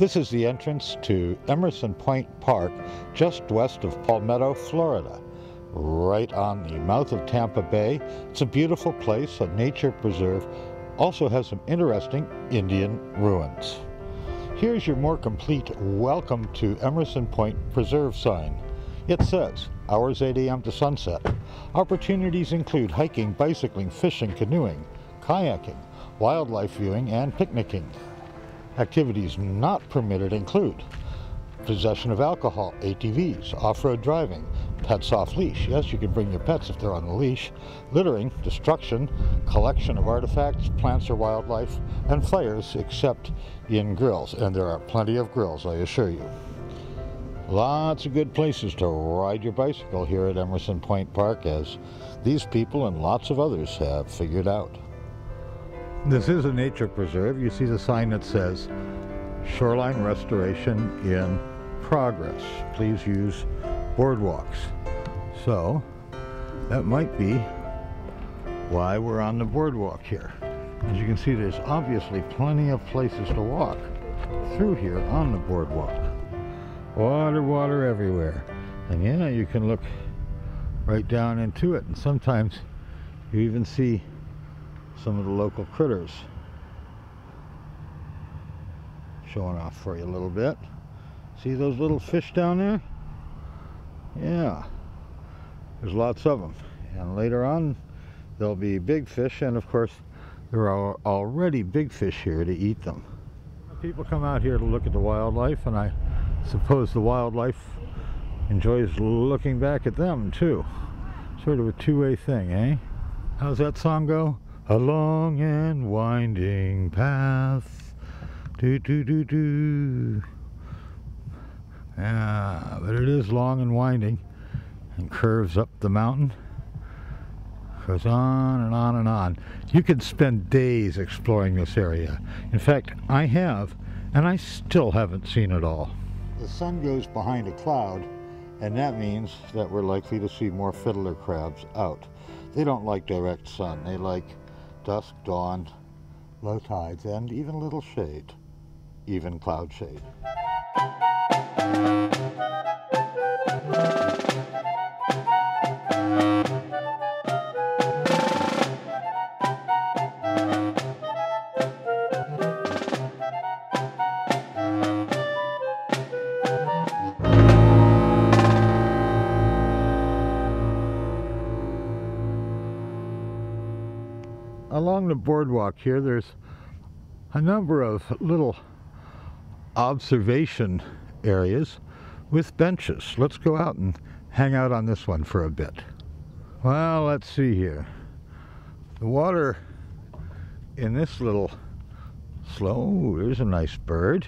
This is the entrance to Emerson Point Park, just west of Palmetto, Florida, right on the mouth of Tampa Bay. It's a beautiful place, a nature preserve, also has some interesting Indian ruins. Here's your more complete Welcome to Emerson Point Preserve sign. It says, hours 8 a.m. to sunset. Opportunities include hiking, bicycling, fishing, canoeing, kayaking, wildlife viewing, and picnicking. Activities not permitted include possession of alcohol, ATVs, off-road driving, pets off leash. Yes, you can bring your pets if they're on the leash. Littering, destruction, collection of artifacts, plants or wildlife, and fires except in grills. And there are plenty of grills, I assure you. Lots of good places to ride your bicycle here at Emerson Point Park as these people and lots of others have figured out. This is a nature preserve. You see the sign that says shoreline restoration in progress. Please use boardwalks. So that might be why we're on the boardwalk here. As you can see, there's obviously plenty of places to walk through here on the boardwalk. Water, water everywhere. And yeah, you can look right down into it. And sometimes you even see some of the local critters. Showing off for you a little bit. See those little fish down there? Yeah. There's lots of them and later on there'll be big fish and of course there are already big fish here to eat them. People come out here to look at the wildlife and I suppose the wildlife enjoys looking back at them too. Sort of a two-way thing eh? How's that song go a long and winding path. Do do do do. Yeah, but it is long and winding and curves up the mountain. Goes on and on and on. You could spend days exploring this area. In fact, I have, and I still haven't seen it all. The sun goes behind a cloud, and that means that we're likely to see more fiddler crabs out. They don't like direct sun. They like dusk, dawn, low tides, and even a little shade, even cloud shade. Along the boardwalk here there's a number of little observation areas with benches. Let's go out and hang out on this one for a bit. Well, let's see here. The water in this little slow, there's a nice bird,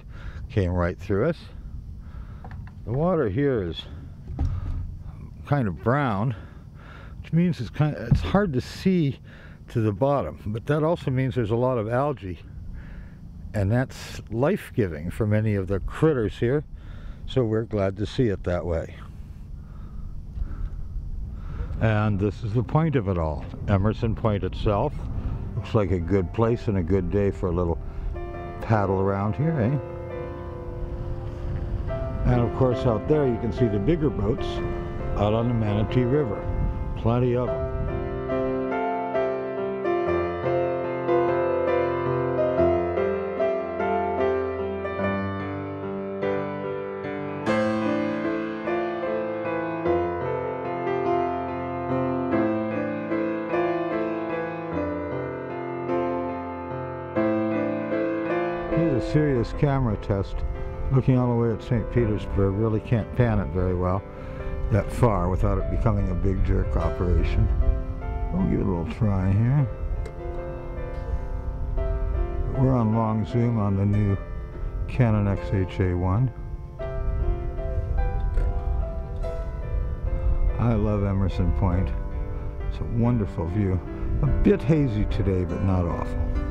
came right through us. The water here is kind of brown, which means it's kind of, it's hard to see to the bottom. But that also means there's a lot of algae. And that's life-giving for many of the critters here. So we're glad to see it that way. And this is the point of it all. Emerson Point itself. Looks like a good place and a good day for a little paddle around here, eh? And of course out there you can see the bigger boats out on the Manatee River. Plenty of them. Serious camera test. Looking all the way at St. Petersburg, really can't pan it very well that far without it becoming a big jerk operation. We'll give it a little try here. We're on long zoom on the new Canon XHA1. I love Emerson Point. It's a wonderful view. A bit hazy today, but not awful.